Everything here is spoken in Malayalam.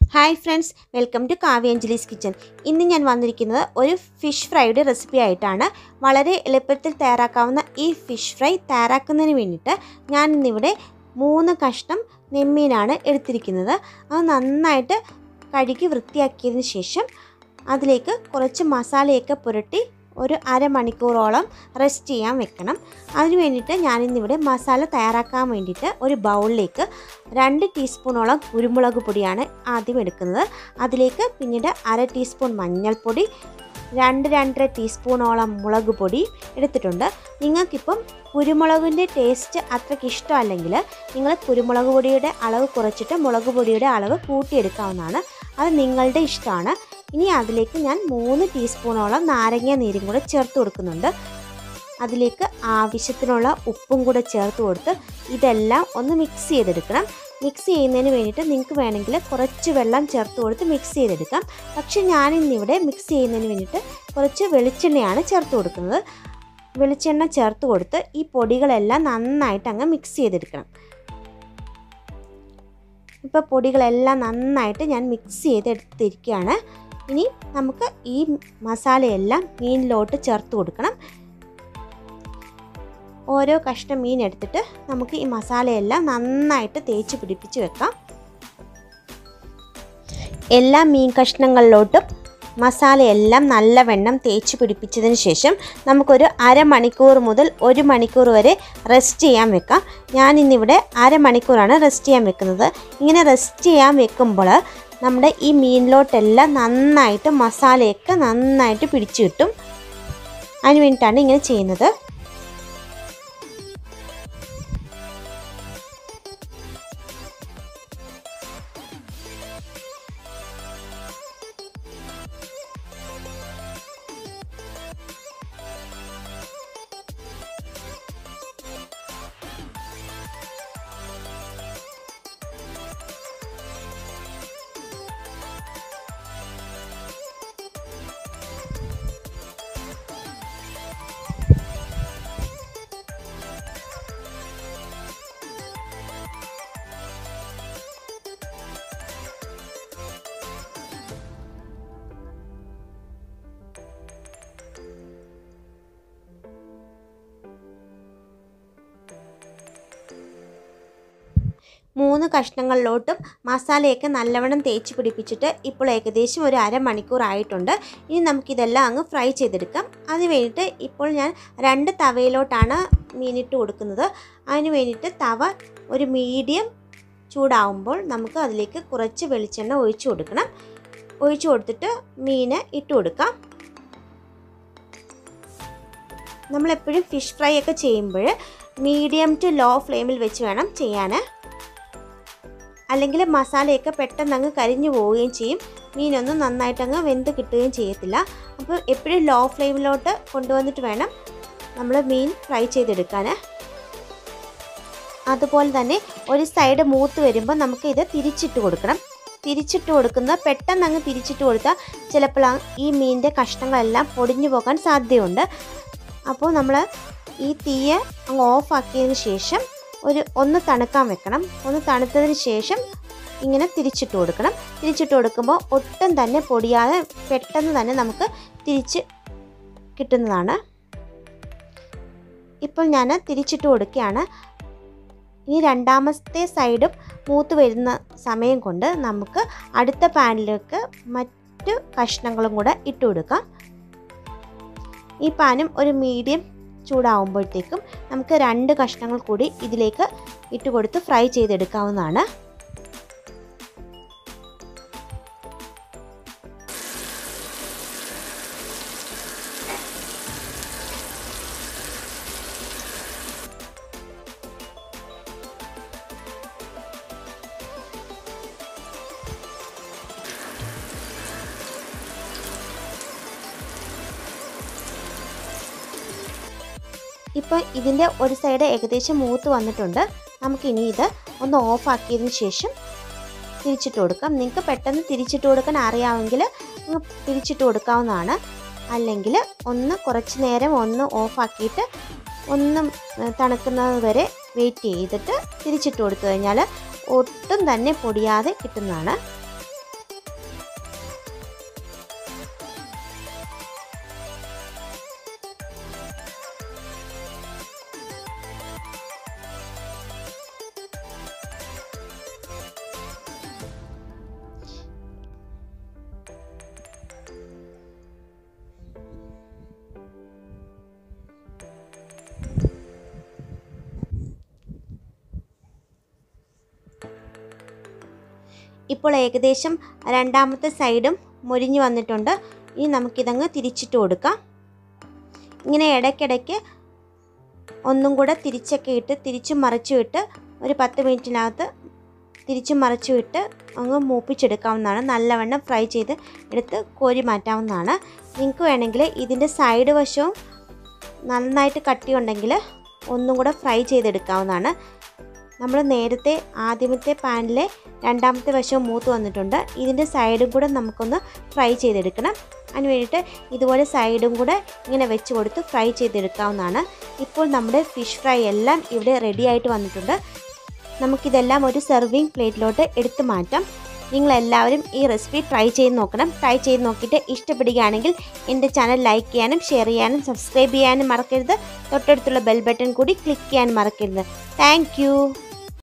Hi friends welcome to Kavyanjali's kitchen. ഇന്ന് ഞാൻ വന്നിരിക്കുന്നത് ഒരു ഫിഷ് ഫ്രൈയുടെ റെസിപ്പി ആയിട്ടാണ്. വളരെ എളുപ്പത്തിൽ തയ്യാറാക്കാവുന്ന ഈ ഫിഷ് ഫ്രൈ തയ്യാറാക്കുന്നതിന് വേണ്ടിയിട്ട് ഞാൻ ഇന്നിവിടെ മൂന്ന് കഷ്ണം നെമ്മീനാണ് എടുത്തിരിക്കുന്നത്. അത് നന്നായിട്ട് കഴുകി വൃത്തിയാക്കിയതിന് ശേഷം അതിലേക്ക് കുറച്ച് മസാലയൊക്കെ പുരട്ടി ഒരു അരമണിക്കൂറോളം റെസ്റ്റ് ചെയ്യാൻ വെക്കണം. അതിന് വേണ്ടിയിട്ട് ഞാനിന്നിവിടെ മസാല തയ്യാറാക്കാൻ വേണ്ടിയിട്ട് ഒരു ബൗളിലേക്ക് രണ്ട് ടീസ്പൂണോളം കുരുമുളക് പൊടിയാണ് ആദ്യം എടുക്കുന്നത്. അതിലേക്ക് പിന്നീട് അര ടീസ്പൂൺ മഞ്ഞൾപ്പൊടി രണ്ട് രണ്ടര ടീസ്പൂണോളം മുളക് പൊടി എടുത്തിട്ടുണ്ട്. നിങ്ങൾക്കിപ്പം കുരുമുളകിന്റെ ടേസ്റ്റ് അത്രയ്ക്ക് ഇഷ്ടമല്ലെങ്കിൽ നിങ്ങൾ കുരുമുളക് പൊടിയുടെ അളവ് കുറച്ചിട്ട് മുളക് പൊടിയുടെ അളവ് കൂട്ടിയെടുക്കാവുന്നതാണ്. അത് നിങ്ങളുടെ ഇഷ്ടമാണ്. ഇനി അതിലേക്ക് ഞാൻ മൂന്ന് ടീസ്പൂണോളം നാരങ്ങ നീരും കൂടെ ചേർത്ത് കൊടുക്കുന്നുണ്ട്. അതിലേക്ക് ആവശ്യത്തിനുള്ള ഉപ്പും കൂടെ ചേർത്ത് കൊടുത്ത് ഇതെല്ലാം ഒന്ന് മിക്സ് ചെയ്തെടുക്കണം. മിക്സ് ചെയ്യുന്നതിന് വേണ്ടിയിട്ട് നിങ്ങൾക്ക് വേണമെങ്കിൽ കുറച്ച് വെള്ളം ചേർത്ത് കൊടുത്ത് മിക്സ് ചെയ്തെടുക്കാം. പക്ഷേ ഞാനിന്നിവിടെ മിക്സ് ചെയ്യുന്നതിന് വേണ്ടിയിട്ട് കുറച്ച് വെളിച്ചെണ്ണയാണ് ചേർത്ത് കൊടുക്കുന്നത്. വെളിച്ചെണ്ണ ചേർത്ത് കൊടുത്ത് ഈ പൊടികളെല്ലാം നന്നായിട്ട് അങ്ങ് മിക്സ് ചെയ്തെടുക്കണം. ഇപ്പോൾ പൊടികളെല്ലാം നന്നായിട്ട് ഞാൻ മിക്സ് ചെയ്തെടുത്തിരിക്കുകയാണ്. ഇനി നമുക്ക് ഈ മസാലയെല്ലാം മീനിലോട്ട് ചേർത്ത് കൊടുക്കണം. ഓരോ കഷ്ണം മീൻ എടുത്തിട്ട് നമുക്ക് ഈ മസാലയെല്ലാം നന്നായിട്ട് തേച്ച് പിടിപ്പിച്ച് വെക്കാം. എല്ലാ മീൻ കഷ്ണങ്ങളിലോട്ടും മസാലയെല്ലാം നല്ലവണ്ണം തേച്ച് പിടിപ്പിച്ചതിന് ശേഷം നമുക്കൊരു അരമണിക്കൂർ മുതൽ ഒരു മണിക്കൂർ വരെ റെസ്റ്റ് ചെയ്യാൻ വെക്കാം. ഞാനിന്നിവിടെ അരമണിക്കൂറാണ് റെസ്റ്റ് ചെയ്യാൻ വെക്കുന്നത്. ഇങ്ങനെ റെസ്റ്റ് ചെയ്യാൻ വെക്കുമ്പോൾ നമ്മുടെ ഈ മീനിലോട്ടെല്ലാം നന്നായിട്ട് മസാലയൊക്കെ നന്നായിട്ട് പിടിച്ചു കിട്ടും. അതിന് വേണ്ടിയിട്ടാണ് ഇങ്ങനെ ചെയ്യുന്നത്. മൂന്ന് കഷ്ണങ്ങളിലോട്ടും മസാലയൊക്കെ നല്ലവണ്ണം തേച്ച് പിടിപ്പിച്ചിട്ട് ഇപ്പോൾ ഏകദേശം ഒരു അരമണിക്കൂർ ആയിട്ടുണ്ട്. ഇനി നമുക്കിതെല്ലാം അങ്ങ് ഫ്രൈ ചെയ്തെടുക്കാം. അതിന് വേണ്ടിയിട്ട് ഇപ്പോൾ ഞാൻ രണ്ട് തവയിലോട്ടാണ് മീനിട്ട് കൊടുക്കുന്നത്. അതിന് വേണ്ടിയിട്ട് തവ ഒരു മീഡിയം ചൂടാവുമ്പോൾ നമുക്ക് അതിലേക്ക് കുറച്ച് വെളിച്ചെണ്ണ ഒഴിച്ചു കൊടുക്കണം. ഒഴിച്ചു കൊടുത്തിട്ട് മീന് ഇട്ട് കൊടുക്കാം. നമ്മളെപ്പോഴും ഫിഷ് ഫ്രൈ ഒക്കെ ചെയ്യുമ്പോൾ മീഡിയം ടു ലോ ഫ്ലെയിമിൽ വെച്ച് വേണം ചെയ്യാൻ. അല്ലെങ്കിൽ മസാലയൊക്കെ പെട്ടെന്ന് അങ്ങ് കരിഞ്ഞു പോവുകയും ചെയ്യും. മീനൊന്നും നന്നായിട്ട് അങ്ങ് വെന്ത് കിട്ടുകയും ചെയ്യത്തില്ല. അപ്പോൾ എപ്പോഴും ലോ ഫ്ലെയിമിലോട്ട് കൊണ്ടുവന്നിട്ട് വേണം നമ്മൾ മീൻ ഫ്രൈ ചെയ്തെടുക്കാൻ. അതുപോലെ തന്നെ ഒരു സൈഡ് മൂത്ത് വരുമ്പോൾ നമുക്ക് ഇത് തിരിച്ചിട്ട് കൊടുക്കണം. തിരിച്ചിട്ട് കൊടുക്കുന്ന പെട്ടെന്ന് അങ്ങ് തിരിച്ചിട്ട് കൊടുത്താൽ ചിലപ്പോൾ ഈ മീനിന്റെ കഷ്ണങ്ങളെല്ലാം പൊടിഞ്ഞു പോകാൻ സാധ്യതയുണ്ട്. അപ്പോൾ നമ്മൾ ഈ തീയെ അങ്ങ് ഓഫാക്കിയതിന് ശേഷം ഒരു ഒന്ന് തണുക്കാൻ വെക്കണം. ഒന്ന് തണുത്തതിന് ശേഷം ഇങ്ങനെ തിരിച്ചിട്ട് കൊടുക്കണം. തിരിച്ചിട്ട് കൊടുക്കുമ്പോൾ ഒട്ടും തന്നെ പൊടിയാതെ പെട്ടെന്ന് തന്നെ നമുക്ക് തിരിച്ച് കിട്ടുന്നതാണ്. ഇപ്പോൾ ഞാൻ തിരിച്ചിട്ട് കൊടുക്കുകയാണ്. ഈ രണ്ടാമത്തെ സൈഡും മൂത്ത് വരുന്ന സമയം കൊണ്ട് നമുക്ക് അടുത്ത പാനിലേക്ക് മറ്റു കഷ്ണങ്ങളും കൂടെ ഇട്ട് കൊടുക്കാം. ഈ പാനും ഒരു മീഡിയം ചൂടാവുമ്പോഴത്തേക്കും നമുക്ക് രണ്ട് കഷ്ണങ്ങൾ കൂടി ഇതിലേക്ക് ഇട്ട് കൊടുത്ത് ഫ്രൈ ചെയ്തെടുക്കാവുന്നതാണ്. ഇപ്പോൾ ഇതിന്റെ ഒരു സൈഡ് ഏകദേശം മൂത്ത് വന്നിട്ടുണ്ട്. നമുക്കിനി ഇത് ഒന്ന് ഓഫാക്കിയതിന് ശേഷം തിരിച്ചിട്ട് കൊടുക്കാം. നിങ്ങൾക്ക് പെട്ടെന്ന് തിരിച്ചിട്ട് കൊടുക്കാൻ അറിയാമെങ്കിൽ തിരിച്ചിട്ട് കൊടുക്കാവുന്നതാണ്. അല്ലെങ്കിൽ ഒന്ന് കുറച്ച് നേരം ഒന്ന് ഓഫാക്കിയിട്ട് ഒന്ന് തണുക്കുന്നത് വരെ വെയിറ്റ് ചെയ്തിട്ട് തിരിച്ചിട്ട് കൊടുത്തു കഴിഞ്ഞാൽ ഒട്ടും തന്നെ പൊടിയാതെ കിട്ടുന്നതാണ്. ഇപ്പോൾ ഏകദേശം രണ്ടാമത്തെ സൈഡും മുരിഞ്ഞു വന്നിട്ടുണ്ട്. ഇനി നമുക്കിതങ്ങ് തിരിച്ചിട്ട് കൊടുക്കാം. ഇങ്ങനെ ഇടയ്ക്കിടയ്ക്ക് ഒന്നും കൂടെ തിരിച്ചൊക്കെ ഇട്ട് തിരിച്ചും മറിച്ചു ഇട്ട് ഒരു പത്ത് മിനിറ്റിനകത്ത് തിരിച്ചും മറിച്ചു ഇട്ട് അങ്ങ് മൂപ്പിച്ചെടുക്കാവുന്നതാണ്. നല്ലവണ്ണം ഫ്രൈ ചെയ്ത് എടുത്ത് കോരി മാറ്റാവുന്നതാണ്. നിങ്ങൾക്ക് വേണമെങ്കിൽ ഇതിന്റെ സൈഡ് വശവും നന്നായിട്ട് കട്ടിയുണ്ടെങ്കിൽ ഒന്നും കൂടെ ഫ്രൈ ചെയ്തെടുക്കാവുന്നതാണ്. നമ്മൾ നേരത്തെ ആദ്യമത്തെ പാനിലെ രണ്ടാമത്തെ വശവും മൂത്ത് വന്നിട്ടുണ്ട്. ഇതിന്റെ സൈഡും കൂടെ നമുക്കൊന്ന് ഫ്രൈ ചെയ്തെടുക്കണം. അതിന് വേണ്ടിയിട്ട് ഇതുപോലെ സൈഡും കൂടെ ഇങ്ങനെ വെച്ച് കൊടുത്ത് ഫ്രൈ ചെയ്തെടുക്കാവുന്നതാണ്. ഇപ്പോൾ നമ്മുടെ ഫിഷ് ഫ്രൈ എല്ലാം ഇവിടെ റെഡി ആയിട്ട് വന്നിട്ടുണ്ട്. നമുക്കിതെല്ലാം ഒരു സെർവിങ് പ്ലേറ്റിലോട്ട് എടുത്ത് മാറ്റാം. നിങ്ങളെല്ലാവരും ഈ റെസിപ്പി ട്രൈ ചെയ്ത് നോക്കണം. ട്രൈ ചെയ്ത് നോക്കിയിട്ട് ഇഷ്ടപ്പെടുകയാണെങ്കിൽ എന്റെ ചാനൽ ലൈക്ക് ചെയ്യാനും ഷെയർ ചെയ്യാനും സബ്സ്ക്രൈബ് ചെയ്യാനും മറക്കരുത്. തൊട്ടടുത്തുള്ള ബെൽ ബട്ടൺ കൂടി ക്ലിക്ക് ചെയ്യാൻ മറക്കരുത്. താങ്ക്